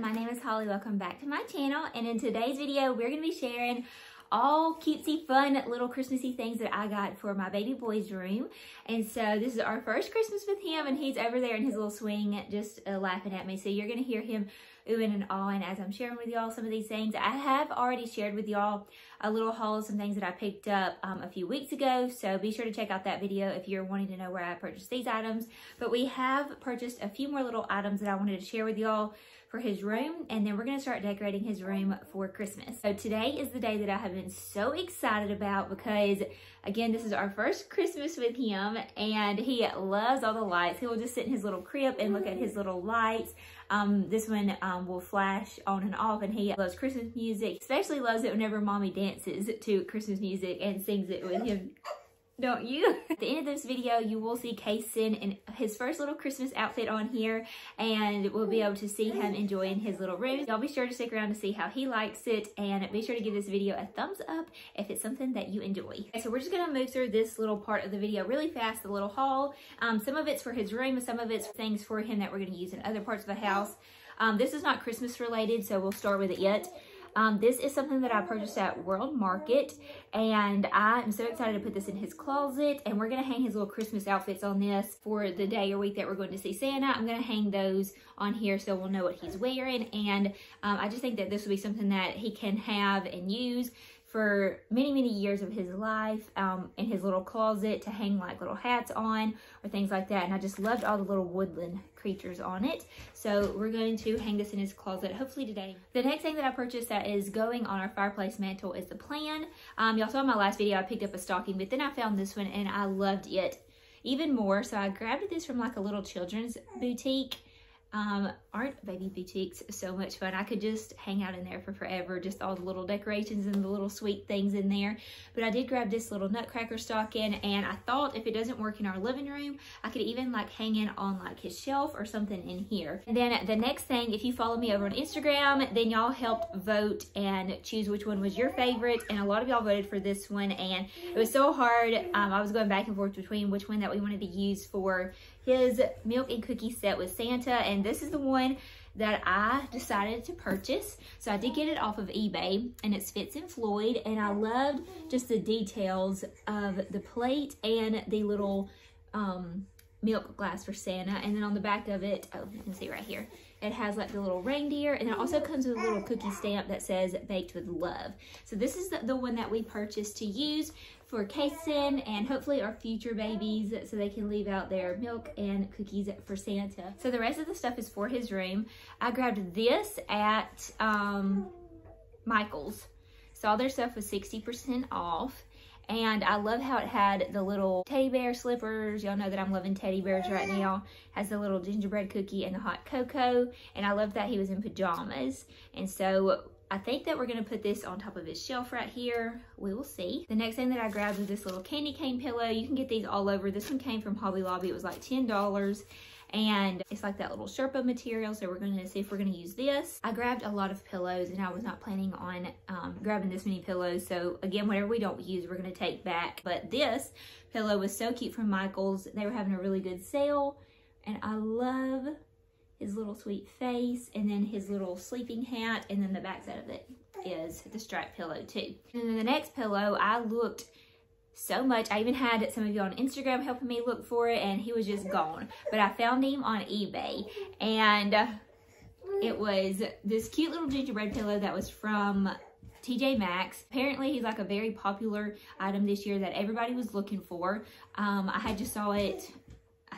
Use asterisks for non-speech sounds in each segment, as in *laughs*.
my name is Holly. Welcome back to my channel. And in today's video, we're gonna be sharing all cutesy, fun, little Christmassy things that I got for my baby boy's room. And so this is our first Christmas with him and he's over there in his little swing just uh, laughing at me. So you're gonna hear him oohing and awing as I'm sharing with y'all some of these things. I have already shared with y'all a little haul of some things that I picked up um, a few weeks ago. So be sure to check out that video if you're wanting to know where I purchased these items. But we have purchased a few more little items that I wanted to share with y'all for his room and then we're going to start decorating his room for Christmas. So today is the day that I have been so excited about because again this is our first Christmas with him and he loves all the lights. He will just sit in his little crib and look at his little lights. Um, this one um, will flash on and off and he loves Christmas music, especially loves it whenever mommy dances to Christmas music and sings it with him don't you? *laughs* At the end of this video, you will see Kason in his first little Christmas outfit on here, and we'll be able to see him enjoying his little room. Y'all be sure to stick around to see how he likes it, and be sure to give this video a thumbs up if it's something that you enjoy. Okay, so we're just gonna move through this little part of the video really fast, the little haul. Um, some of it's for his room, and some of it's things for him that we're gonna use in other parts of the house. Um, this is not Christmas related, so we'll start with it yet. Um, this is something that I purchased at World Market and I am so excited to put this in his closet and we're to hang his little Christmas outfits on this for the day or week that we're going to see Santa. I'm to hang those on here so we'll know what he's wearing and um, I just think that this will be something that he can have and use for many, many years of his life um, in his little closet to hang like little hats on or things like that. And I just loved all the little woodland creatures on it. So we're going to hang this in his closet hopefully today. The next thing that I purchased that is going on our fireplace mantle is the plan. Um, y'all saw in my last video, I picked up a stocking, but then I found this one and I loved it even more. So I grabbed this from like a little children's boutique um, aren't baby boutiques so much fun? I could just hang out in there for forever, just all the little decorations and the little sweet things in there. But I did grab this little nutcracker stocking and I thought if it doesn't work in our living room, I could even like hang it on like his shelf or something in here. And then the next thing, if you follow me over on Instagram, then y'all helped vote and choose which one was your favorite. And a lot of y'all voted for this one and it was so hard. Um, I was going back and forth between which one that we wanted to use for his milk and cookie set with Santa. And this is the one that I decided to purchase. So I did get it off of eBay and it's Fitz and Floyd. And I loved just the details of the plate and the little um, milk glass for Santa. And then on the back of it, oh, you can see right here, it has like the little reindeer and it also comes with a little cookie stamp that says baked with love. So this is the, the one that we purchased to use for Kason and hopefully our future babies so they can leave out their milk and cookies for Santa. So the rest of the stuff is for his room. I grabbed this at um, Michael's. Saw their stuff was 60% off. And I love how it had the little teddy bear slippers. Y'all know that I'm loving teddy bears right now. Has the little gingerbread cookie and the hot cocoa. And I love that he was in pajamas. And so I think that we're gonna put this on top of his shelf right here. We will see. The next thing that I grabbed was this little candy cane pillow. You can get these all over. This one came from Hobby Lobby. It was like $10 and it's like that little Sherpa material. So we're gonna see if we're gonna use this. I grabbed a lot of pillows and I was not planning on um, grabbing this many pillows. So again, whatever we don't use, we're gonna take back. But this pillow was so cute from Michael's. They were having a really good sale and I love his little sweet face, and then his little sleeping hat, and then the back side of it is the striped pillow too. And then the next pillow, I looked so much. I even had some of you on Instagram helping me look for it, and he was just gone. But I found him on eBay, and it was this cute little gingerbread pillow that was from TJ Maxx. Apparently, he's like a very popular item this year that everybody was looking for. Um, I had just saw it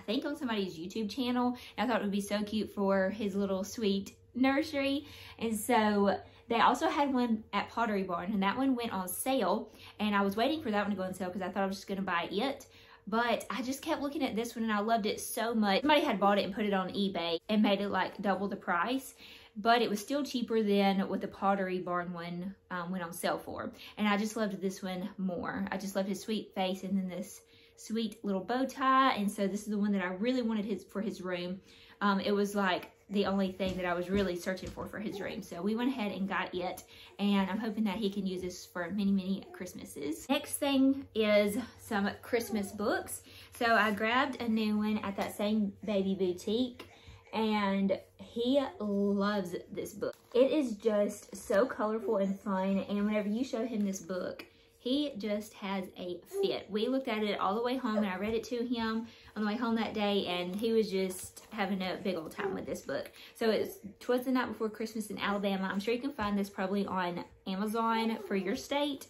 think on somebody's YouTube channel. And I thought it would be so cute for his little sweet nursery. And so they also had one at Pottery Barn and that one went on sale. And I was waiting for that one to go on sale because I thought I was just going to buy it. But I just kept looking at this one and I loved it so much. Somebody had bought it and put it on eBay and made it like double the price but it was still cheaper than what the Pottery Barn one um, went on sale for. And I just loved this one more. I just loved his sweet face and then this sweet little bow tie. And so this is the one that I really wanted his for his room. Um, it was like the only thing that I was really searching for for his room. So we went ahead and got it. And I'm hoping that he can use this for many, many Christmases. Next thing is some Christmas books. So I grabbed a new one at that same baby boutique. And he loves this book. It is just so colorful and fun. And whenever you show him this book, he just has a fit. We looked at it all the way home and I read it to him on the way home that day and he was just having a big old time with this book. So it's Twas the Night Before Christmas in Alabama. I'm sure you can find this probably on Amazon for your state.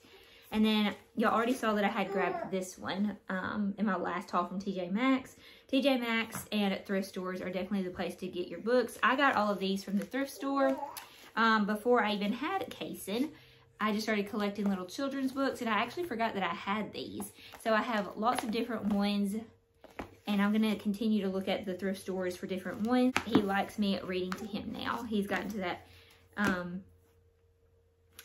And then y'all already saw that I had grabbed this one um, in my last haul from TJ Maxx. TJ Maxx and thrift stores are definitely the place to get your books. I got all of these from the thrift store um, before I even had a Kason. I just started collecting little children's books and I actually forgot that I had these. So I have lots of different ones and I'm to continue to look at the thrift stores for different ones. He likes me reading to him now. He's gotten to that um,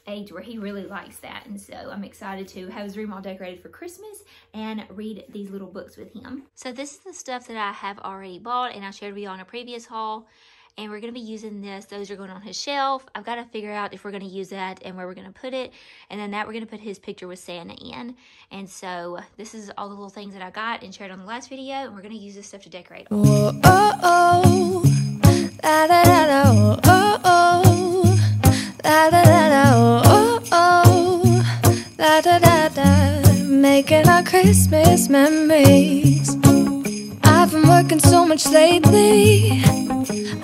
age where he really likes that. And so I'm excited to have his room all decorated for Christmas and read these little books with him. So this is the stuff that I have already bought and I shared with you on a previous haul. And we're going to be using this. Those are going on his shelf. I've got to figure out if we're going to use that and where we're going to put it. And then that we're going to put his picture with Santa in. And so this is all the little things that I got and shared on the last video. And we're going to use this stuff to decorate. Whoa, oh, oh. Da, da, da, da, oh, oh, oh. Da, da, da, da, oh, oh da da da, making our Christmas memories. I've been working so much lately,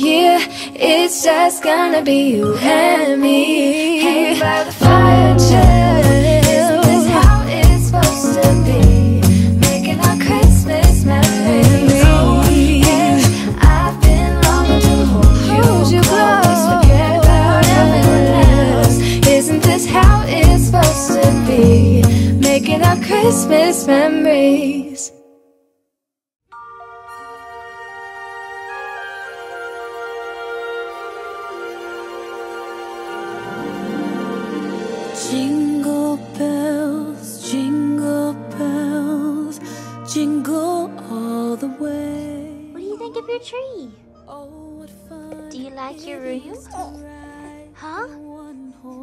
Year it's just gonna be you and me. Hang by the fire, chill. Isn't this how it's supposed to be? Making our Christmas memories. Oh, I've been longing to hold you close. Forget about everyone else. Isn't this how it's supposed to be? Making our Christmas memories. Your tree? Do you like your room? Huh?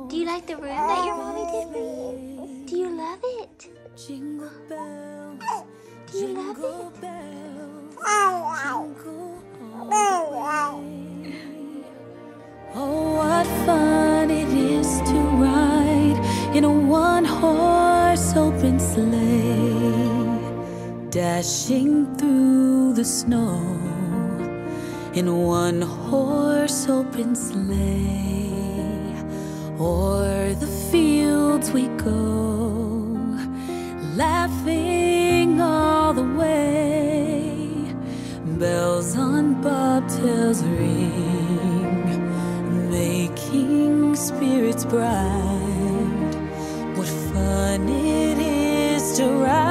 Do you like the room that your mommy did for you? Do you love it? Jingle bells, Do you love it? Oh, what fun it is to ride in a one-horse open sleigh, dashing through the snow in one-horse open sleigh. O'er the fields we go, laughing all the way. Bells on bobtails ring, making spirits bright. What fun it is to ride